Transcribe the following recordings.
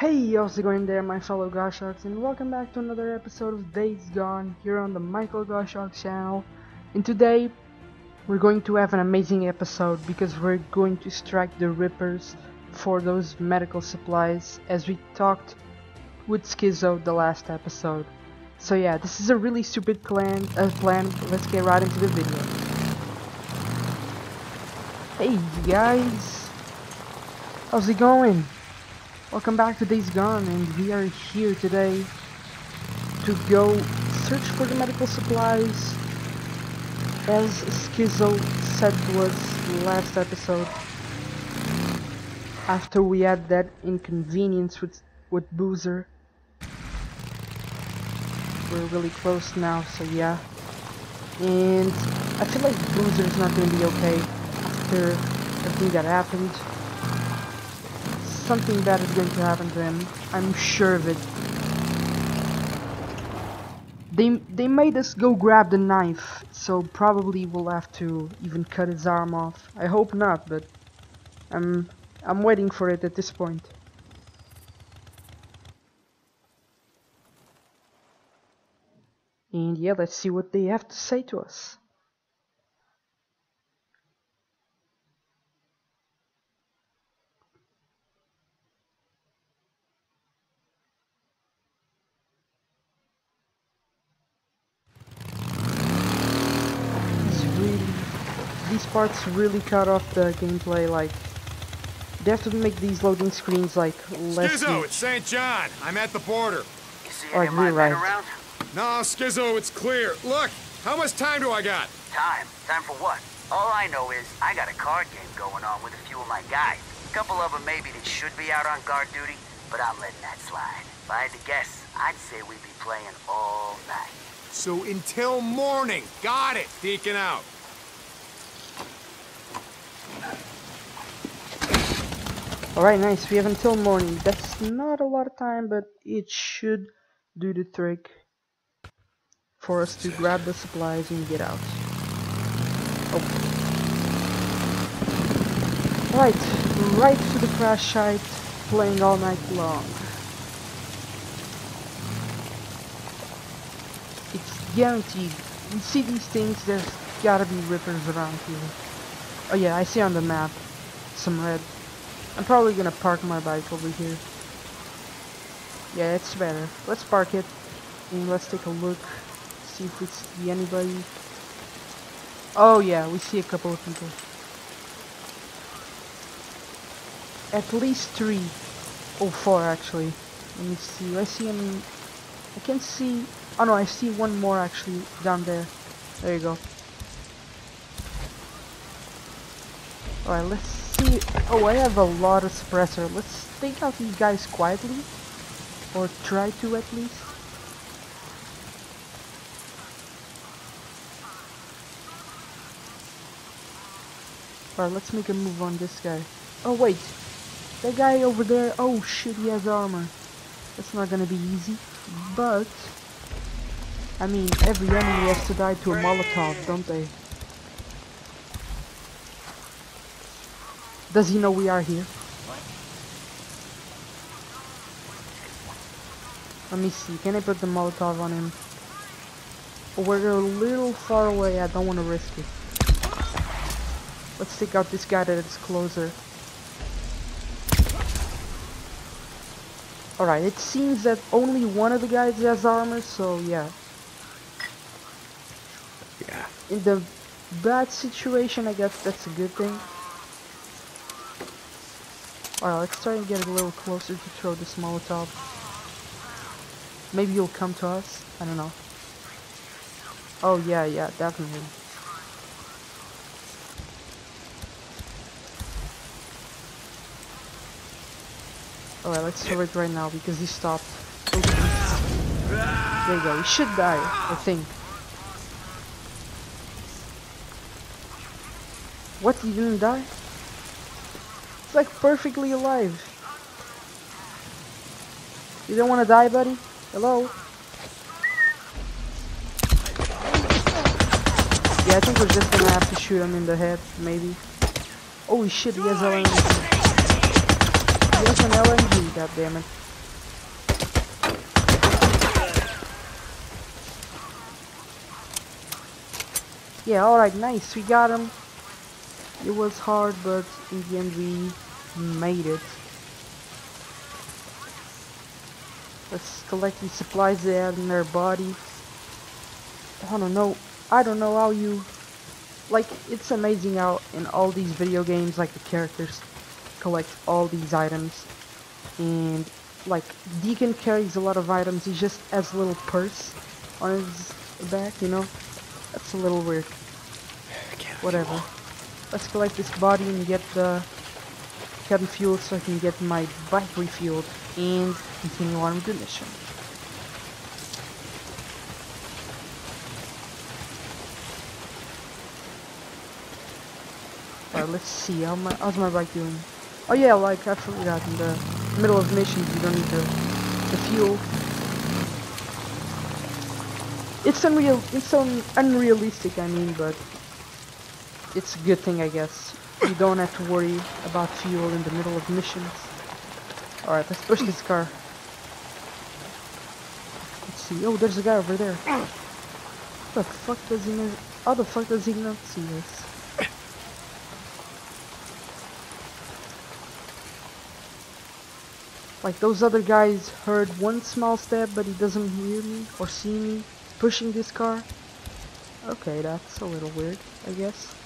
Hey, how's it going there, my fellow Goshawks, and welcome back to another episode of Days Gone here on the Michael Goshawk channel. And today, we're going to have an amazing episode because we're going to strike the Rippers for those medical supplies as we talked with Skizzo the last episode. So yeah, this is a really stupid plan. Uh, plan. Let's get right into the video. Hey guys, how's it going? Welcome back to Days Gone, and we are here today to go search for the medical supplies as Skizzo said was last episode. After we had that inconvenience with with Boozer. We're really close now, so yeah. And I feel like Boozer's not gonna be okay after everything that happened. Something bad is going to happen to him. I'm sure of it. They they made us go grab the knife, so probably we'll have to even cut his arm off. I hope not, but I'm I'm waiting for it at this point. And yeah, let's see what they have to say to us. These really, these parts really cut off the gameplay. Like, they have to make these loading screens like less. Skizzo, it's St. John. I'm at the border. You see Alright, any of my we men arrived. around? No, Skizzo, it's clear. Look, how much time do I got? Time. Time for what? All I know is I got a card game going on with a few of my guys. A couple of them maybe that should be out on guard duty, but I'm letting that slide. If I had to guess, I'd say we'd be playing all night. So until morning. Got it. Deacon out. Alright, nice. We have until morning. That's not a lot of time, but it should do the trick for us to grab the supplies and get out. Oh. Right, right to the crash site, playing all night long. It's guaranteed. You see these things, there's gotta be rippers around here. Oh yeah, I see on the map some red. I'm probably gonna park my bike over here. Yeah, it's better. Let's park it and let's take a look. See if we see anybody. Oh yeah, we see a couple of people. At least three. Oh, four actually. Let me see. I see any. I can see. Oh no, I see one more actually down there. There you go. Alright, let's Oh, I have a lot of suppressor. Let's take out these guys quietly. Or try to at least. Alright, let's make a move on this guy. Oh, wait. That guy over there. Oh, shit, he has armor. That's not gonna be easy. But. I mean, every enemy has to die to a Molotov, don't they? Does he know we are here? Let me see. Can I put the Molotov on him? We're a little far away. I don't want to risk it. Let's take out this guy that is closer. Alright, it seems that only one of the guys has armor, so yeah. Yeah. In the bad situation, I guess that's a good thing. Alright, let's try and get a little closer to throw this Molotov. Maybe he'll come to us. I don't know. Oh yeah, yeah, definitely. Alright, let's throw it right now because he stopped. There you go. He should die, I think. What? He didn't die? It's like perfectly alive. You don't want to die, buddy? Hello? Yeah, I think we're just gonna have to shoot him in the head, maybe. Oh shit, he has LMG. He has an LMG, goddammit. Yeah, alright, nice, we got him. It was hard, but in the end we made it. Let's collect these supplies they have in their body. I don't know. I don't know how you... Like, it's amazing how in all these video games, like, the characters collect all these items. And, like, Deacon carries a lot of items. He just has a little purse on his back, you know? That's a little weird. Whatever. Let's collect this body and get the cabin fuel so I can get my bike refueled and continue on with the mission. Alright, let's see, how my, how's my bike doing? Oh yeah, like, I forgot, in the middle of missions you don't need the, the fuel. It's unreal, it's un unrealistic, I mean, but it's a good thing, I guess. You don't have to worry about fuel in the middle of missions. Alright, let's push this car. Let's see. Oh, there's a guy over there. What the fuck does he know? How the fuck does he not see us? Like those other guys heard one small step but he doesn't hear me or see me pushing this car. Okay, that's a little weird, I guess.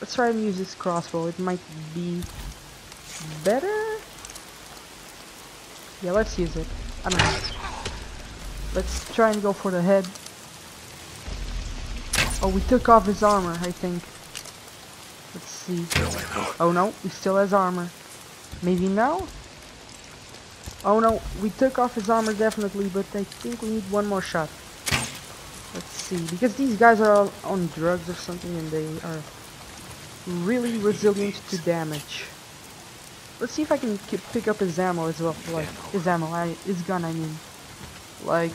Let's try and use this crossbow. It might be better? Yeah, let's use it. I don't know. Let's try and go for the head. Oh, we took off his armor, I think. Let's see. Oh no, he still has armor. Maybe now? Oh no, we took off his armor definitely, but I think we need one more shot. Let's see, because these guys are all on drugs or something and they are really resilient to damage. Let's see if I can pick up his ammo as well. Like, his ammo, I, his gun I mean. Like...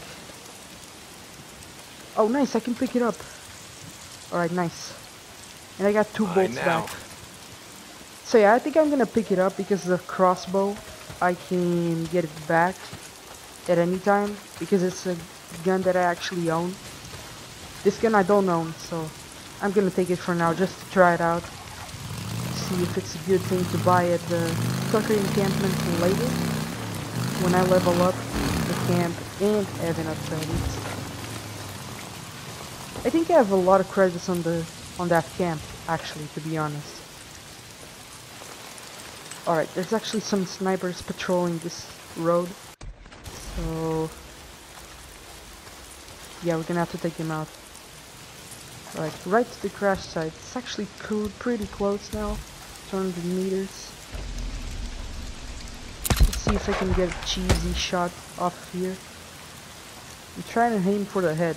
Oh nice, I can pick it up. Alright, nice. And I got two bolts back. So yeah, I think I'm gonna pick it up because the crossbow, I can get it back at any time. Because it's a gun that I actually own. This gun I don't own, so I'm gonna take it for now just to try it out see if it's a good thing to buy at the Tucker encampment later when I level up the camp and have enough credits. I think I have a lot of credits on the on that camp actually to be honest. Alright, there's actually some snipers patrolling this road. So yeah, we're gonna have to take them out. Right, right to the crash site. It's actually cool, pretty close now. 200 meters. Let's see if I can get a cheesy shot off here. I'm trying to aim for the head.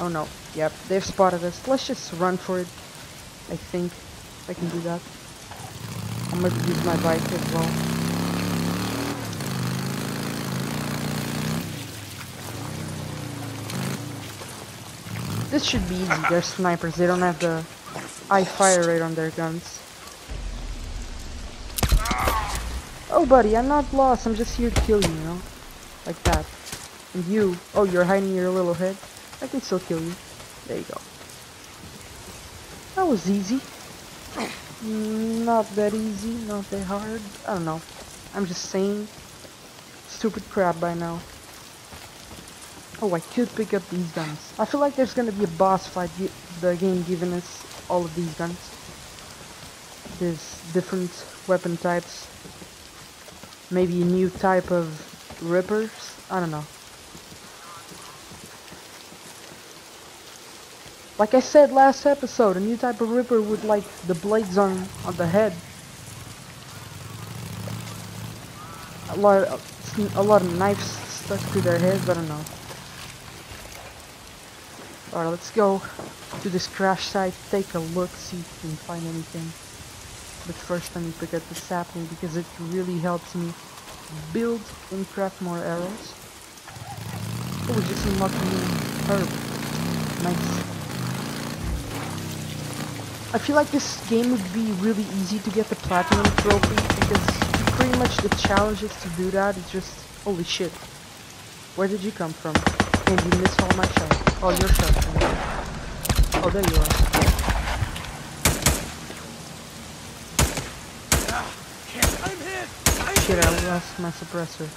Oh no, yep, they've spotted us. Let's just run for it. I think I can do that. I'm gonna use my bike as well. This should be easy, they're snipers, they don't have the I fire rate on their guns. Oh buddy, I'm not lost, I'm just here to kill you, you know? Like that. And you, oh you're hiding your little head? I can still kill you. There you go. That was easy. Mm, not that easy, not that hard. I don't know. I'm just saying stupid crap by now. Oh, I could pick up these guns. I feel like there's gonna be a boss fight, the game giving us all of these guns. There's different weapon types. Maybe a new type of rippers. I don't know. Like I said last episode, a new type of ripper with like the blades on on the head. A lot of, a lot of knives stuck to their heads, I don't know. Alright, let's go to this crash site, take a look, see if we can find anything. But first let me pick up the sapling because it really helps me build and craft more arrows. Oh, we just unlocked a new herb. Nice. I feel like this game would be really easy to get the platinum trophy because pretty much the challenges to do that is just holy shit. Where did you come from? And you missed all my shots. All your shots. Oh, there you are. I'm hit. Shit, I lost my suppressor.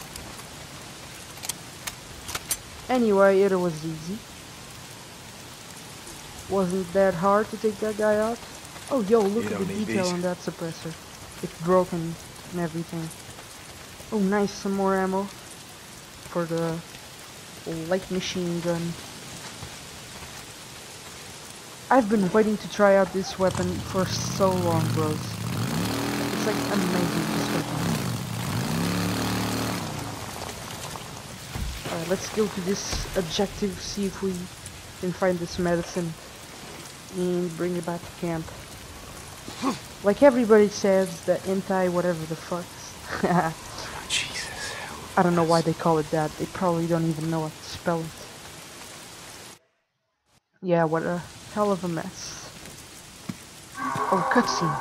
Anyway, it was easy. Wasn't that hard to take that guy out. Oh, yo, look You at the detail these. on that suppressor. It's broken and everything. Oh, nice, some more ammo for the light machine gun. I've been waiting to try out this weapon for so long, bros. It's like amazing, this weapon. Alright, let's go to this objective, see if we can find this medicine and bring it back to camp. Like everybody says, the anti whatever the fucks. Jesus. I don't know why they call it that. They probably don't even know how to spell it. Yeah, what a hell of a mess. Oh, cutscene.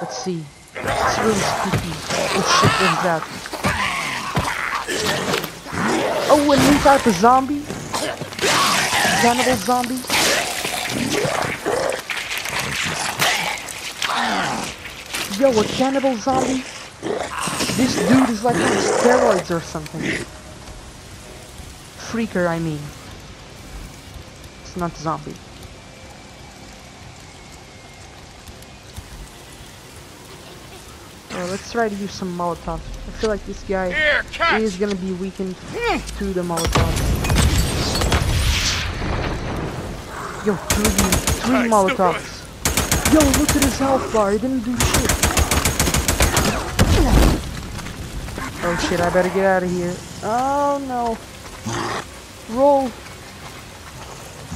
Let's see. It's really spooky. What shit is that? Oh, a new type of zombie? Cannibal zombie? Yo, a cannibal zombie? This dude is like on steroids or something. Freaker, I mean. It's not zombie. Well, let's try to use some Molotov. I feel like this guy Here, is gonna be weakened hmm. to the Molotov. Yo, three, three still Molotovs. Yo, look at his health bar. He didn't do shit. Oh shit, I better get out of here. Oh no. Roll.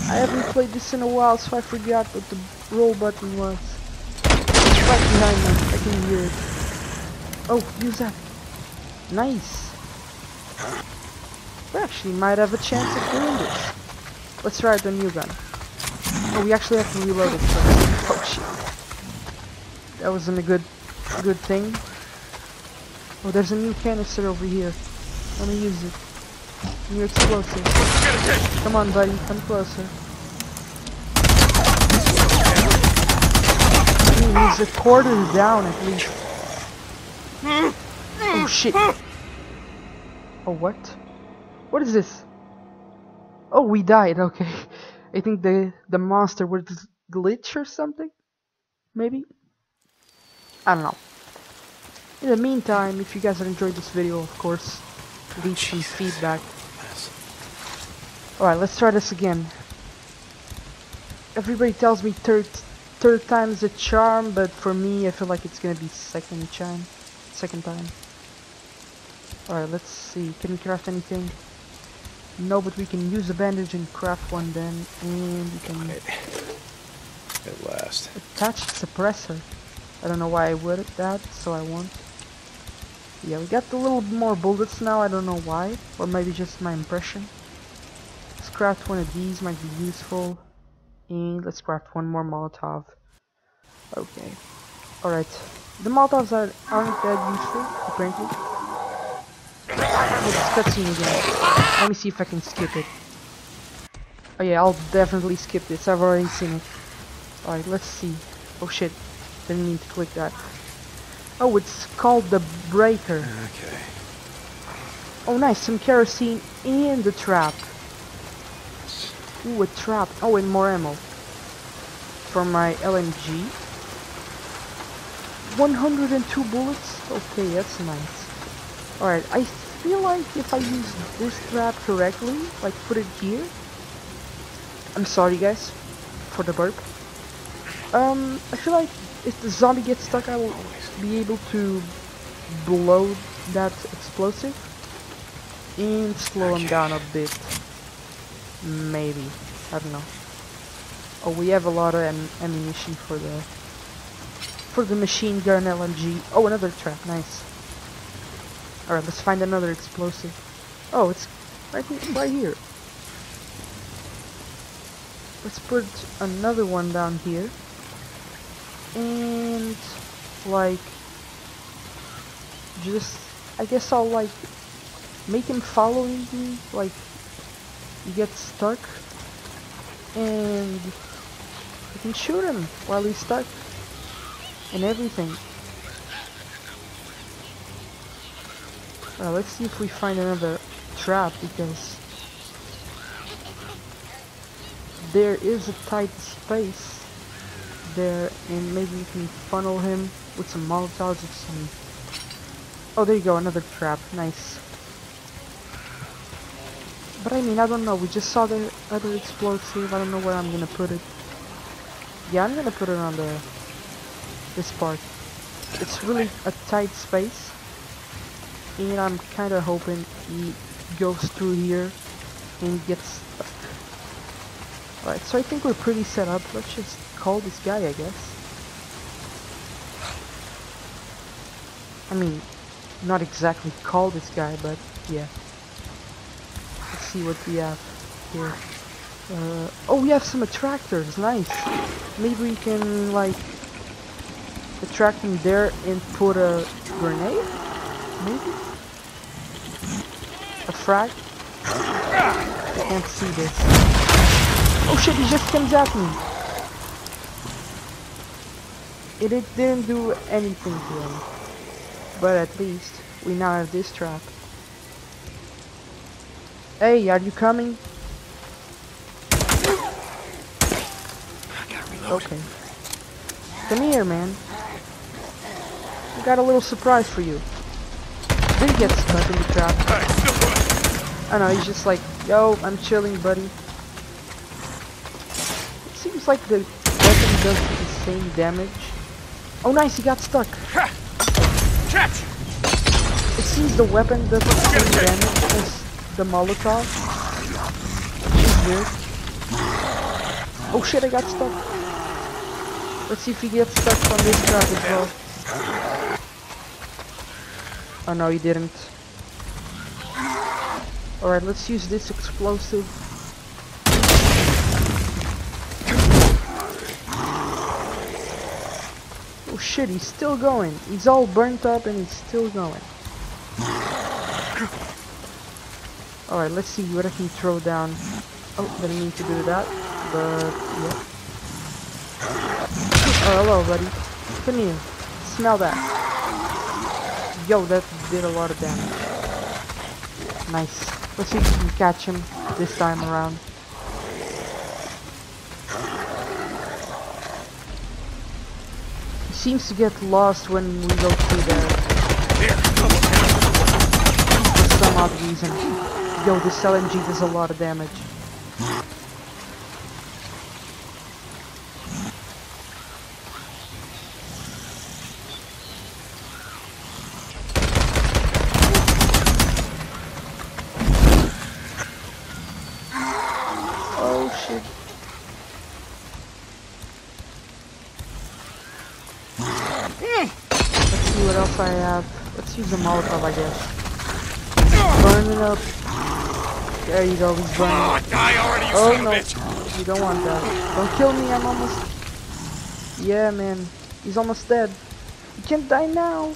I haven't played this in a while, so I forgot what the roll button was. It's right behind me. I can hear it. Oh, use that. Nice. We actually might have a chance of doing this. Let's try the new gun. Oh, we actually have to reload it first. Oh shit. That wasn't a good, good thing. Oh, there's a new canister over here. Let me use it. New explosive. Come on, buddy. Come closer. Ooh, he's a quarter down at least. Oh shit. Oh what? What is this? Oh, we died. Okay. I think the the monster was glitch or something. Maybe. I don't know. In the meantime, if you guys enjoyed this video, of course, some feedback. Alright, let's try this again. Everybody tells me third third time's a charm, but for me I feel like it's gonna be second charm. Second time. Alright, let's see. Can we craft anything? No, but we can use a bandage and craft one then. And we can At last. attach suppressor. I don't know why I would that, so I won't. Yeah, we got a little more bullets now, I don't know why. Or maybe just my impression. Let's craft one of these, might be useful. And let's craft one more Molotov. Okay. Alright. The Molotovs are, aren't that useful, apparently. This cutscene again. Let me see if I can skip it. Oh yeah, I'll definitely skip this, I've already seen it. Alright, let's see. Oh shit. Didn't mean to click that. Oh, it's called the breaker. Okay. Oh nice, some kerosene in the trap. Ooh, a trap. Oh, and more ammo. For my LMG. 102 bullets? Okay, that's nice. Alright, I feel like if I use this trap correctly, like put it here. I'm sorry guys, for the burp. Um, I feel like if the zombie gets stuck, I will be able to blow that explosive and slow him down a bit. Maybe. I don't know. Oh, we have a lot of am ammunition for the for the machine gun LMG. Oh, another trap. Nice. All right, let's find another explosive. Oh, it's right. Right here. Let's put another one down here. And like just I guess I'll like make him following me like he gets stuck and I can shoot him while he's stuck and everything. Let's see if we find another trap because there is a tight space there and maybe we can funnel him with some molotovs or some oh there you go another trap. Nice. But I mean I don't know. We just saw the other explosive I don't know where I'm gonna put it. Yeah I'm gonna put it on the this part. It's really a tight space and I'm kinda hoping he goes through here and gets stuck. Alright, so I think we're pretty set up. Let's just call this guy, I guess. I mean, not exactly call this guy, but yeah. Let's see what we have here. Uh, oh, we have some attractors, nice. Maybe we can, like, attract him there and put a grenade? Maybe? A frag? I can't see this. Oh shit, he just comes at me. It, it didn't do anything to him. But at least we now have this trap. Hey, are you coming? Okay. Come here, man. I got a little surprise for you. Didn't get stuck in the trap. I know, he's just like, yo, I'm chilling, buddy It seems like the weapon does the same damage. Oh nice, he got stuck. Catch! It seems the weapon does the same damage as the Molotov. Which is weird. Oh shit, I got stuck. Let's see if he gets stuck from this trap as well. Oh no, he didn't. Alright, let's use this explosive Oh shit, he's still going. He's all burnt up and he's still going. Alright, let's see what I can throw down. Oh, didn't mean to do that, but yeah. Oh, hello, buddy. Come here. Smell that. Yo, that did a lot of damage. Nice. Let's see if we can catch him this time around. Seems to get lost when we go through there. For some odd reason. Yo, this LMG does a lot of damage. I have. Let's use a Molotov, I guess. Burn it up. There you go, he's burning. Oh, die already, you oh no, bitch. you don't want that. Don't kill me, I'm almost... Yeah, man. He's almost dead. You can't die now.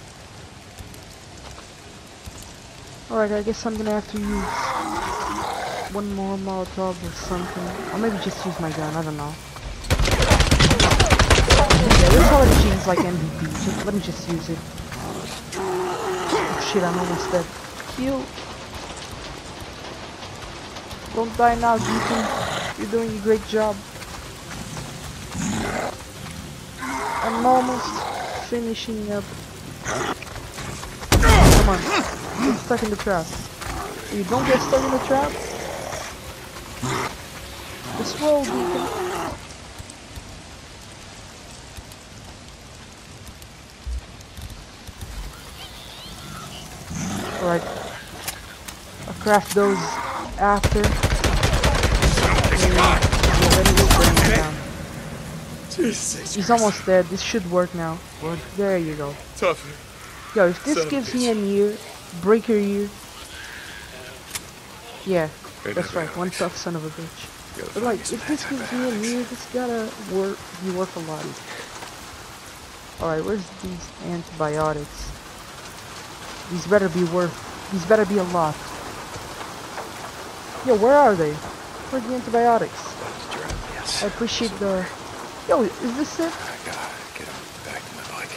Alright, I guess I'm gonna have to use one more Molotov or something. Or maybe just use my gun, I don't know. Yeah, this already seems like MVP, just, let me just use it shit, I'm almost dead. Heal. Don't die now, Deacon. You're doing a great job. I'm almost finishing up. Come on. Get stuck in the trap. You don't get stuck in the trap. Just roll, Deacon. Alright. I'll craft those after. He's almost dead. This should work now. There you go. Tough. Yo, if this gives me an ear, break your ear. Yeah, that's right. One tough son of a bitch. But like, if this gives me an ear, this gotta work. You work a lot. Alright, where's these antibiotics? These better be worth. These better be a lot. Yo, where are they? Where's the antibiotics? this. I appreciate the. Yo, is this it? I gotta get back to my bike.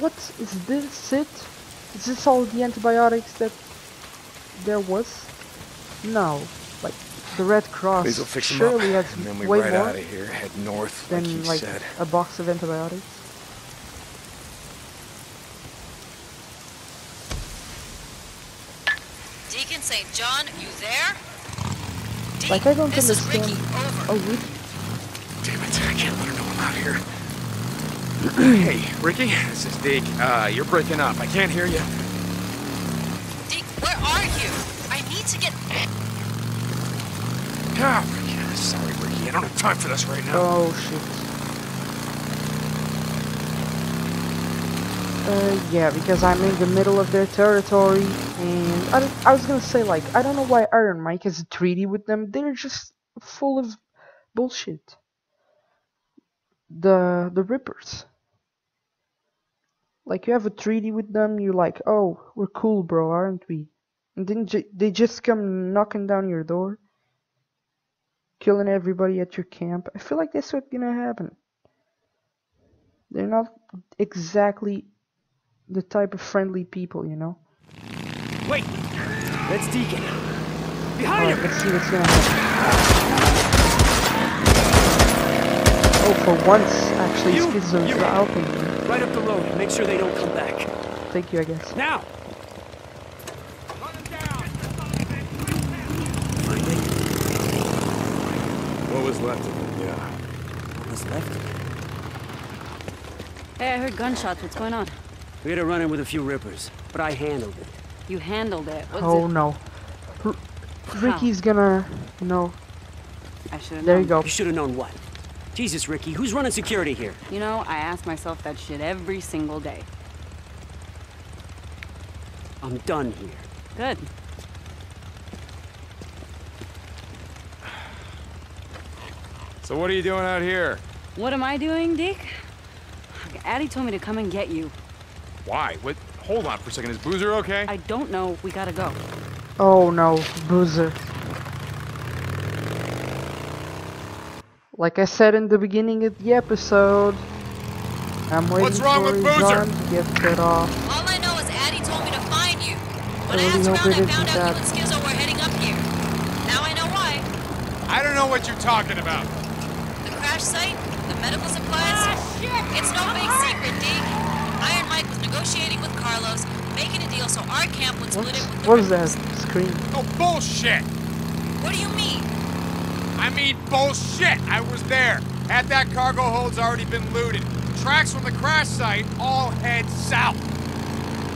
What is this it? Is this all the antibiotics that there was? No, like the Red Cross will fix surely has and then we way ride more out of here, head north, than like like said. a box of antibiotics. Deacon St. John, you there? Deacon, Like, I don't this understand- is Rikki. Over. Oh, really? Damn it, I can't let her know I'm out here. hey, Rikki, this is Deke. Uh, you're breaking up. I can't hear you. Deke, where are you? I need to get. Ah, Rikki, sorry, Rikki. I don't have time for this right now. Oh shit. Uh, yeah, because I'm in the middle of their territory, and I, I was gonna say like I don't know why Iron Mike has a treaty with them. They're just full of bullshit. The the Rippers. Like you have a treaty with them, you're like, oh, we're cool, bro, aren't we? And then ju- they just come knocking down your door, killing everybody at your camp. I feel like that's what's gonna happen. They're not exactly the type of friendly people, you know. Wait! That's Deacon. Behind Alright, him! let's see what's gonna happen. Oh, for once, actually, You- Skizzo's you- helping me. Right up the road. Make sure they don't come back. Thank you, I guess. Now! What was left of it, yeah. What was left? Hey, I heard gunshots. What's going on? We had a run-in with a few rippers, but I handled it. You handled it. What's Oh it? no. R- Rikki's gonna, No. I should have there you go. You should have known what. Jesus, Rikki, who's running security here? You know, I ask myself that shit every single day. I'm done here. Good. So what are you doing out here? What am I doing, Deke? Addie told me to come and get you. Why? What? Hold on for a second. Is Boozer okay? I don't know. We gotta go. Oh no, Boozer. Like I said in the beginning of the episode, I'm waiting What's wrong for with his Boozer? arm to get cut off. All I know is Addie told me to find you. When I I asked around, I found out that. you and Skizzo were heading up here. Now I know why. I don't know what you're talking about. The crash site, the medical supplies. Ah, It's no big secret, Deke. Iron negotiating with Carlos, making a deal so our camp would split it with the What was that Rippers. scream? Oh, bullshit! What do you mean? I mean, bullshit! I was there. Had that cargo hold's already been looted. Tracks from the crash site all head south.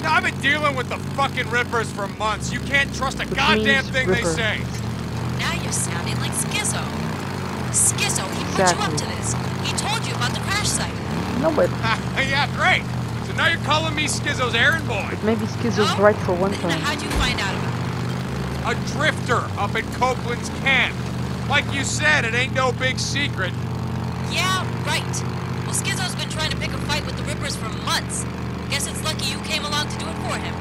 Now, I've been dealing with the fucking Rippers for months. You can't trust a Which goddamn thing Ripper. they say. Now you're sounding like Skizzo. Skizzo, he put you up to this. He told you about the crash site. No, but, yeah, great. So now you're calling me Skizzo's errand boy. but maybe Skizzo's No? right for one Then time. how'd you find out about it? A drifter up at Copeland's camp. Like you said, it ain't no big secret. Yeah, right. Well, Skizzo's been trying to pick a fight with the Rippers for months. Guess it's lucky you came along to do it for him.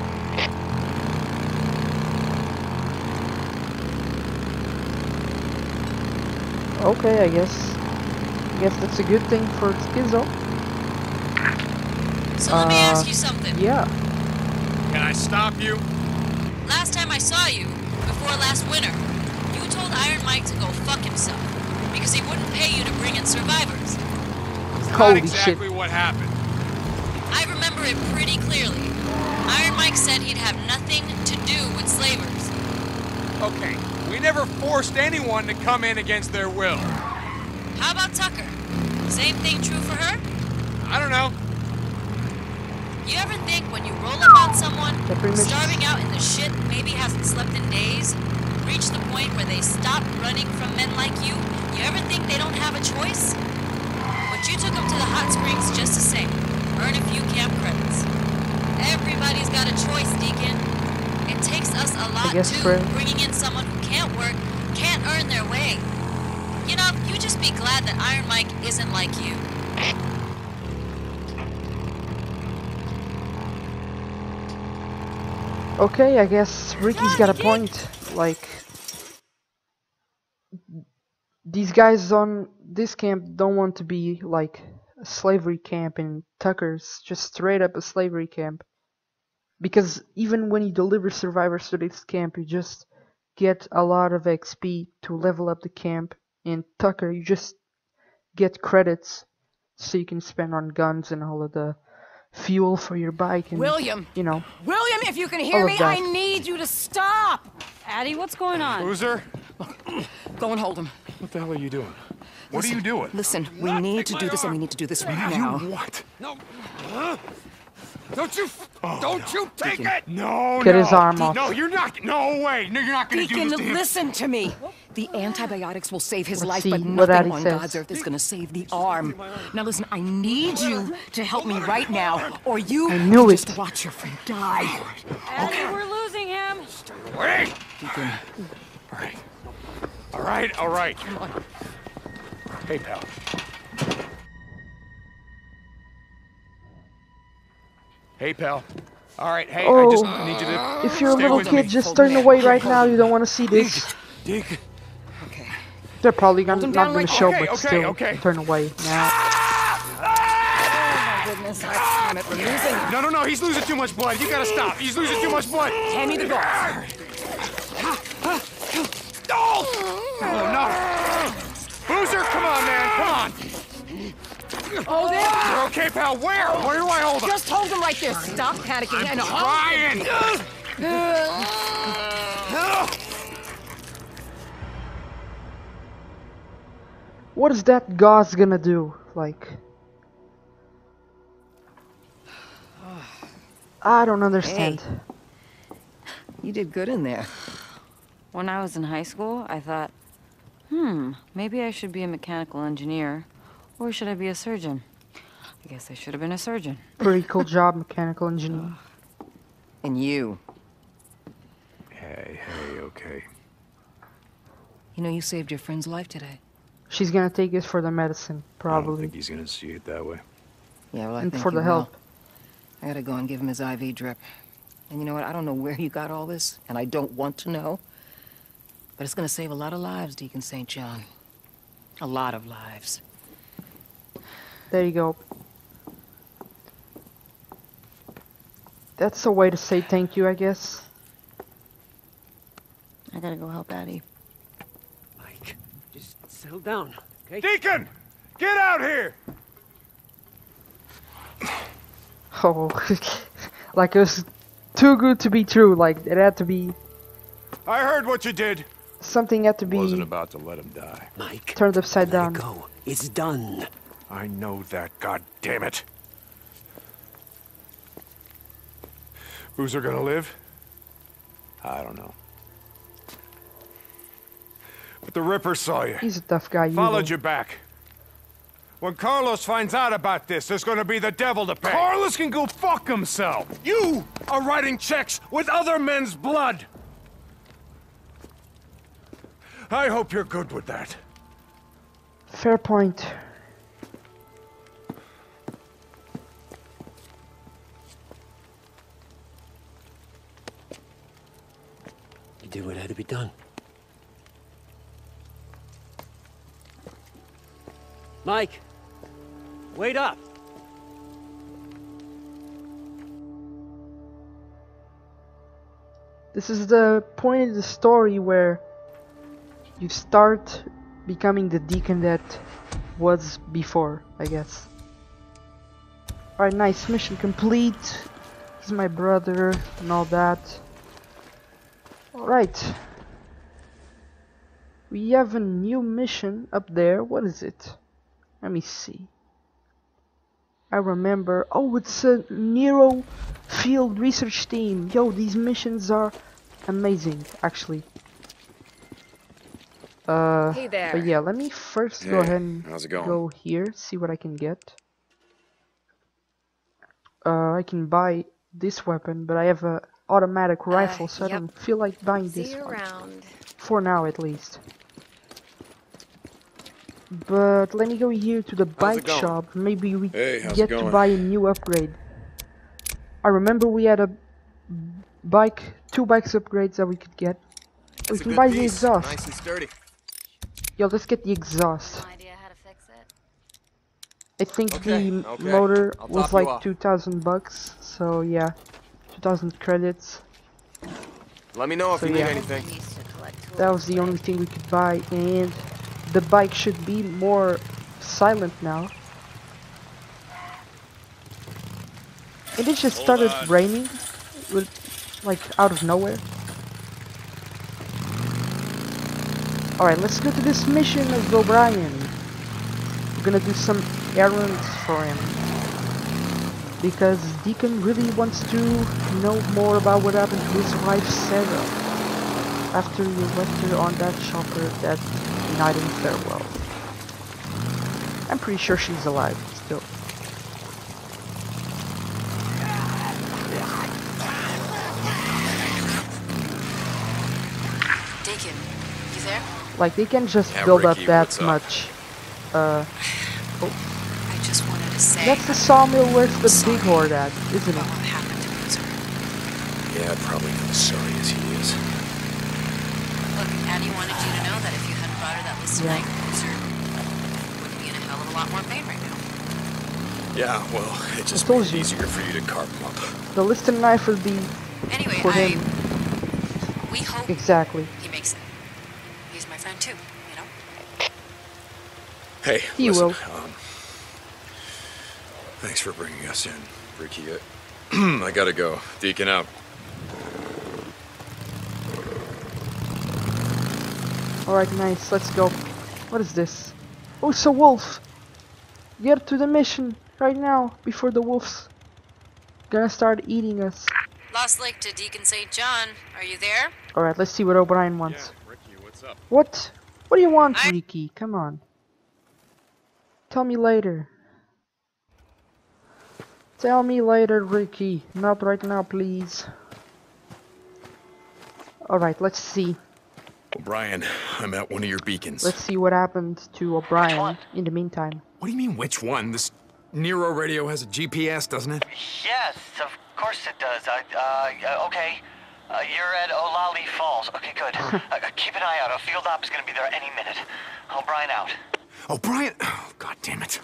Okay, I guess. I guess that's a good thing for Skizzo. So let me Uh, ask you something. Yeah. Can I stop you? Last time I saw you, before last winter, you told Iron Mike to go fuck himself because he wouldn't pay you to bring in survivors. It's Holy not exactly what happened. I remember it pretty clearly. Iron Mike said he'd have nothing to do with slavers. Okay, we never forced anyone to come in against their will. How about Tucker? Same thing true for her? I don't know. You ever think when you roll up on someone, That pretty much- starving out in the shit, maybe hasn't slept in days, reach the point where they stop running from men like you, you ever think they don't have a choice? But you took them to the hot springs just the same. Earn a few camp credits. Everybody's got a choice, Deacon. It takes us a lot too, for- bringing in someone who can't work, can't earn their way. You know, you just be glad that Iron Mike isn't like you. Okay, I guess Rikki's got a point. Like, these guys on this camp don't want to be like a slavery camp in Tucker's, just straight up a slavery camp. Because even when you deliver survivors to this camp, you just get a lot of XP to level up the camp. In Tucker, you just get credits so you can spend on guns and all of the fuel for your bike and William! you know William, if you can hear me, that. I need you to stop! Addie, what's going on? Boozer, Go and hold him. what the hell are you doing? What are you doing? Listen, we need to do this and we need to do this right now. You what? No. Don't you, don't you take it! No, Get no. his arm off. No, you're not. No way. No, you're not gonna do this to him. listen to me. The antibiotics will save his Let's life, but what Addie nothing on says. God's earth is gonna save the arm. Now listen, I need you to help me right now, or you I knew will it. just watch your friend die. Addie, we're losing him. Wait. Deacon. All right. All right. All right. Hey, pal. Hey, pal. All right. Hey, I oh, just Oh. need you to. If you're a little kid, me. just turn me. away Okay, right hold now. me. You don't want to see this. Dig. Okay. They're probably gonna, not going right- to show, Okay, but okay, still, okay. turn away now. Oh my goodness, I damn it, we're losing. No, no, no. He's losing too much blood. You gotta stop. He's losing too much blood. Hand me the gauze. Oh, there. You're okay, pal. Where? Where do I hold him? Just hold him right there. Stop panicking and hold Ryan. What is that gauze gonna do? Like, I don't understand. You did good in there. When I was in high school, I thought, hmm, maybe I should be a mechanical engineer. Or should I be a surgeon? I guess I should have been a surgeon. Pretty cool job, mechanical engineer. Uh, and you. Hey, hey, okay. You know, you saved your friend's life today. She's gonna take this for the medicine, probably. I don't think he's gonna see it that way. Yeah, well, I and think for you the will. help. I gotta go and give him his IV drip. And you know what? I don't know where you got all this, and I don't want to know. But it's gonna save a lot of lives, Deacon St. John. A lot of lives. There you go. That's a way to say thank you, I guess. I gotta go help Addie. Mike, just settle down, okay? Deacon, get out here! Oh, like it was too good to be true. Like it had to be I heard what you did. something had to be Wasn't about to let him die. Mike, turned upside down. it go. It's done. I know that. God damn it. Boozer gonna live? I don't know. But the Ripper saw you. He's a tough guy. You Followed know. you back. When Carlos finds out about this, there's gonna be the devil to pay. Carlos can go fuck himself. You are writing checks with other men's blood. I hope you're good with that. Fair point. Did what had to be done. Mike, wait up. This is the point of the story where you start becoming the deacon that was before, I guess. Alright, nice. Mission complete. He's my brother and all that. Alright. We have a new mission up there. What is it? Let me see. I remember. Oh, it's a Nero field research team. Yo, these missions are amazing, actually. Uh, Hey there. but yeah, let me first go ahead and how's it going? go here, see what I can get. Uh, I can buy this weapon, but I have a automatic uh, rifle, so I don't feel like buying See this you one. around. For now, at least. But let me go here to the bike shop. Maybe we Hey, get to buy a new upgrade. I remember we had a bike, two bikes upgrades that we could get. That's we can good buy the exhaust. Nice and sturdy. Yo, let's get the exhaust. No idea how to fix it. I think Okay, the okay. motor I'll was like 2000 bucks, so yeah, 2000 credits. Let me know if So, you need yeah. anything. I used to collect tools. That was the only thing we could buy, and the bike should be more silent now. And it just started on. raining, with, like out of nowhere. Alright, let's go to this mission of O'Brien. We're gonna do some errands for him. Because Deacon really wants to know more about what happened to his wife Sarah after you left her on that chopper that night in Farewell. I'm pretty sure she's alive still. Deacon, you there? Like they can just Yeah, build Rikki, up that what's up? much. Uh, I just wanted to say that's the sawmill where's the Sorry. big horde at, isn't it? what happened to Boozer. Yeah, probably not as sorry as he is. Look, Addie wanted you to know that if you hadn't brought her that list Yeah. tonight, Boozer would be in a hell of a lot more pain right now. Yeah, well, it just told made it easier for you to carve him up. The listed knife would be Anyway, for I him. we hope Exactly. he makes it. He's my friend too, you know. Hey, He listen, will. Um, thanks for bringing us in, Rikki. I, uh, I gotta go. Deacon out. Alright, nice, let's go. What is this? Oh, it's a wolf! Get to the mission right now before the wolves gonna start eating us. Lost Lake to Deacon St. John. Are you there? Alright, let's see what O'Brien wants. Yeah, Rikki, what's up? What? What do you want, I- Rikki? Come on. Tell me later. Tell me later, Rikki. Not right now, please. Alright, let's see. O'Brien, I'm at one of your beacons. Let's see what happened to O'Brien in the meantime. What do you mean, which one? This Nero radio has a GPS, doesn't it? Yes, of course it does. I, uh, uh, okay. Uh, you're at Olali Falls. Okay, good. uh, uh, keep an eye out. A field op is going to be there any minute. O'Brien out. O'Brien! Oh, God damn it.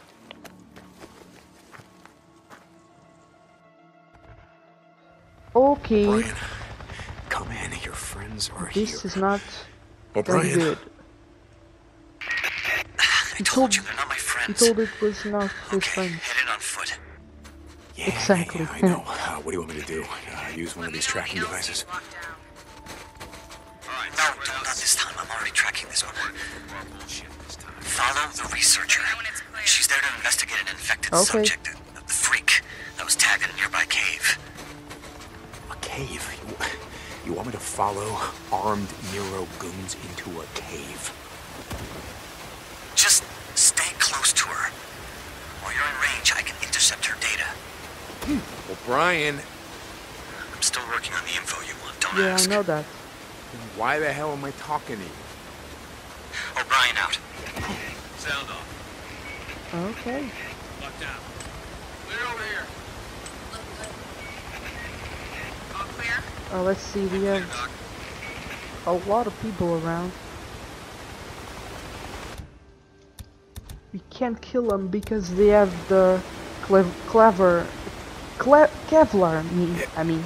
Okay, O'Brien, come in. Your friends are this here. is not very O'Brien, good. I told you they're not my He friends. told it was not his okay, friend. head in on foot. Yeah, Exactly. Yeah, I know. Uh, what do you want me to do? Uh, use one of these tracking devices. No, don't, not this time. I'm already tracking this one. Follow the researcher. She's there to investigate an infected Okay. subject, the, the freak that was tagged in a nearby cave. A cave? You, you want me to follow armed Nero goons into a cave? Just stay close to her. While you're in range, I can intercept her data. Hmm. O'Brien, I'm still working on the info you want. Don't Yeah, I know that. why the hell am I talking to you? Oh, O'Brien out. Sound off. Okay. Lock down. Clear over here. All clear? Uh, let's see, we have a lot of people around. We can't kill them because they have the clev clever, cle Kevlar. I mean, I mean,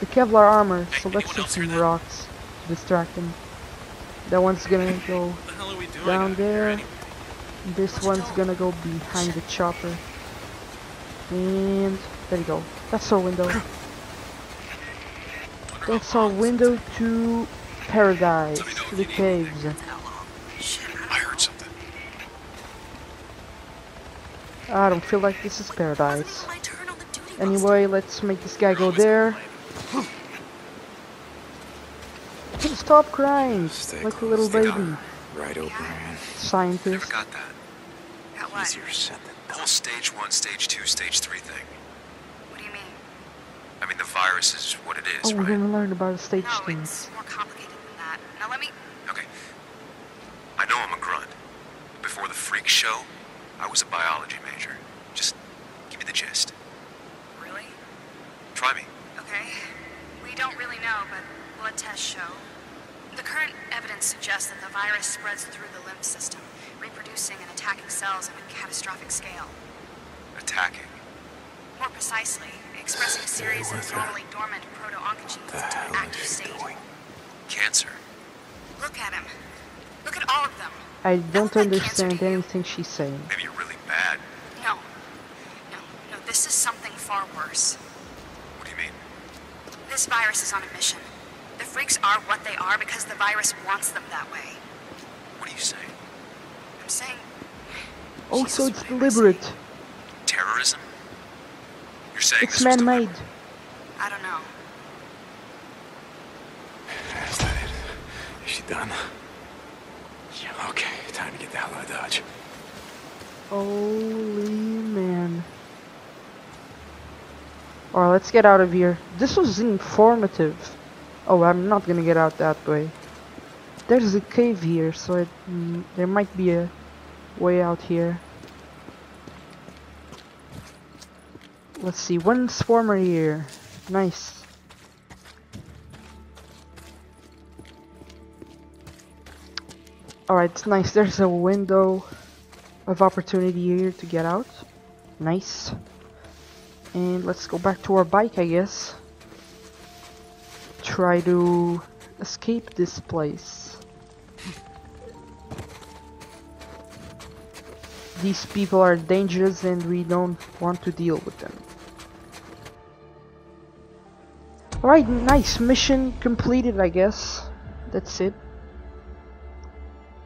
the Kevlar armor. So let's hit some rocks to distract them. That one's gonna go the hell are we doing down there. This one's gonna go behind the chopper. And there you go. That's our window. That's our window to paradise, to the caves. I heard something. I don't feel like this is paradise. My turn on the duty Anyway, let's make this guy go there. Stop crying, Stay like a little close. baby. Right, over O'Brien. Scientist. got that. Easier said than The whole stage one, stage two, stage three thing. What do you mean? I mean, the virus is what it Oh, is, we're gonna learn about the stage No, things. it's more complicated than that. Now let me. Okay. I know I'm a grunt. Before the freak show, I was a biology major. Just give me the gist. Really? Try me. Okay. We don't really know, but blood tests show. The current evidence suggests that the virus spreads through the lymph system, reproducing and attacking cells on a catastrophic scale. Attacking. More precisely, expressing a series of normally dormant proto-oncogenes into an active state. Cancer. Look at him. Look at all of them. I don't understand anything she's saying. Maybe you're really bad. No. No, no, this is something far worse. What do you mean? This virus is on a mission. The freaks are what they are because the virus wants them that way. What are you saying? I'm saying Oh, so it's deliberate. Terrorism? You're saying It's this man-made. I don't know. Is that it? Is she done? Yeah, okay. Time to get the hell out of Dodge. Holy man. Alright, let's get out of here. This was informative. Oh, I'm not gonna get out that way. There's a cave here, so it, mm, there might be a way out here. Let's see, one swarmer here. Nice. Alright, it's nice. There's a window of opportunity here to get out. Nice. And let's go back to our bike, I guess. Try to escape this place. These people are dangerous and we don't want to deal with them. Alright, nice. Mission completed, I guess. That's it.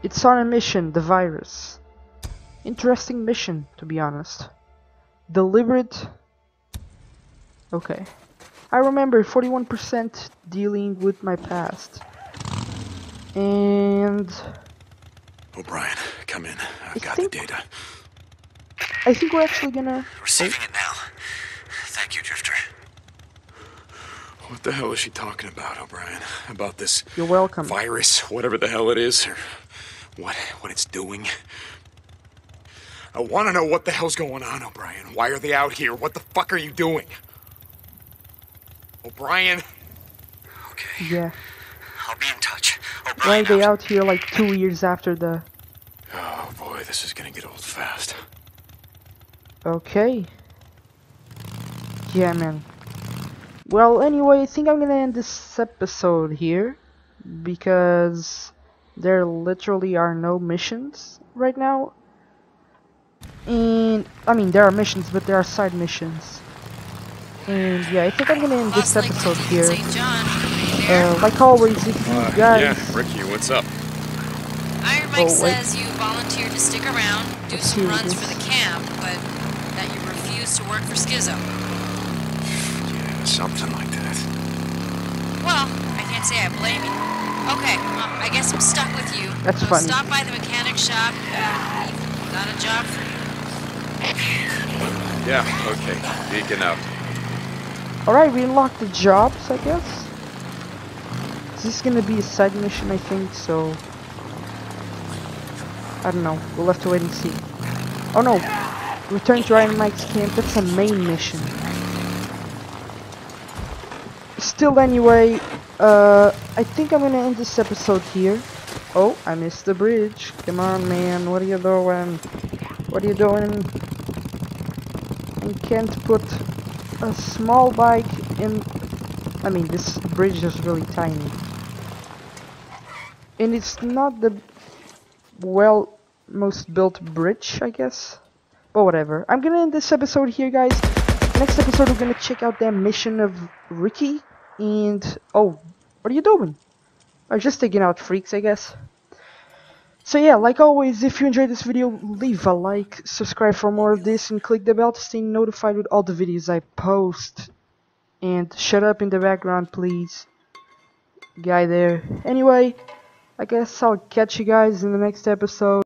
It's on a mission, the virus. Interesting mission, to be honest. Deliberate. Okay. I remember 41% dealing with my past. And O'Brien, come in. I've I got think- the data. I think we're actually gonna. Receiving it now. Thank you, Drifter. What the hell is she talking about, O'Brien? About this You're welcome. virus, whatever the hell it is, or what what it's doing? I want to know what the hell's going on, O'Brien. Why are they out here? What the fuck are you doing? O'Brien, Okay. Yeah. I'll be in touch. Why are they out. out here like two years after the. oh boy, this is gonna get old fast. Okay. Yeah, man. Well, anyway, I think I'm gonna end this episode here because there literally are no missions right now. And I mean, there are missions, but there are side missions. And yeah, I think I'm gonna end this episode here. St. John. Are? Uh, like always, if you Uh, guys, yeah, Rikki, what's up? Iron Mike Oh, says you volunteered to stick around, do Let's some runs this. for the camp, but that you refuse to work for Skizzo. Yeah, something like that. Well, I can't say I blame you. Okay, well, I guess I'm stuck with you. That's so funny. Stop by the mechanic shop. Uh, got a job for you. Yeah, okay. Deacon out. Alright, we unlocked the jobs, I guess. This is this gonna be a side mission, I think, so... I don't know, we'll have to wait and see. Oh no! Return to Iron Mike's camp, that's a main mission. Still anyway, uh, I think I'm gonna end this episode here. Oh, I missed the bridge. Come on, man, what are you doing? What are you doing? I can't put a small bike in I mean this bridge is really tiny and it's not the well most built bridge I guess but whatever I'm gonna end this episode here guys next episode we're gonna check out that mission of Rikki and oh what are you doing I'm just taking out freaks I guess so yeah, like always, if you enjoyed this video, leave a like, subscribe for more of this, and click the bell to stay notified with all the videos I post. And shut up in the background, please. Guy there. Anyway, I guess I'll catch you guys in the next episode.